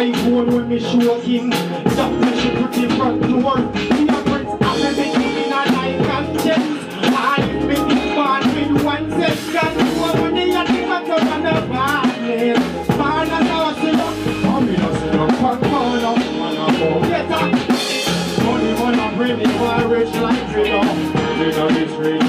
dirty iPhone when me show Stop me she put in front to work. Me a prince after me in a life and gems. I me this man with one second. Who money and the matter on the and now see no. Oh me no see no fun corner. Man a go up. Money man a me one rich like you know. You know this rich